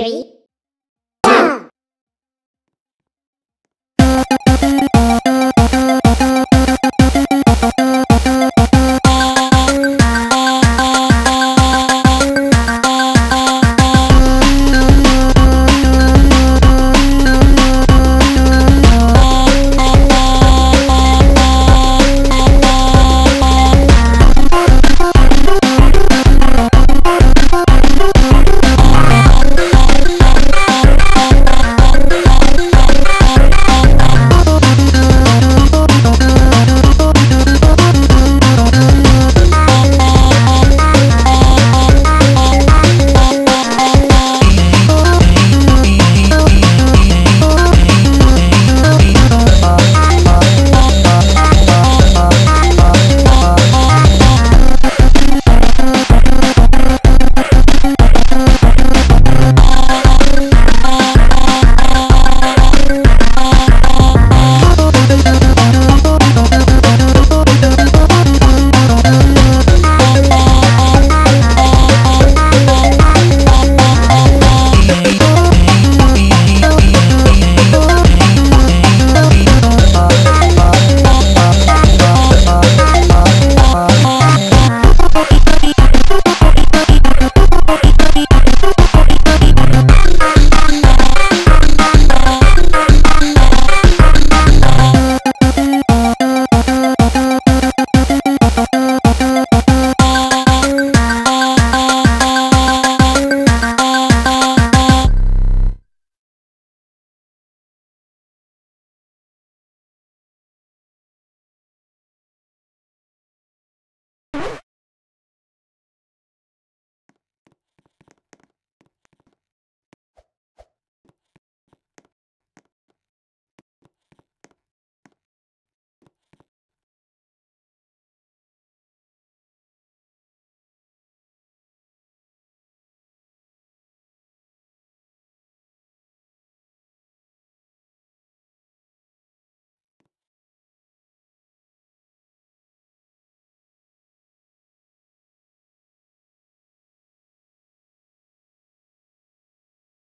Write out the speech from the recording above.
Three.